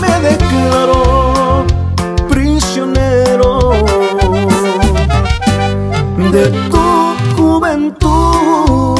me declaro prisionero de tu juventud.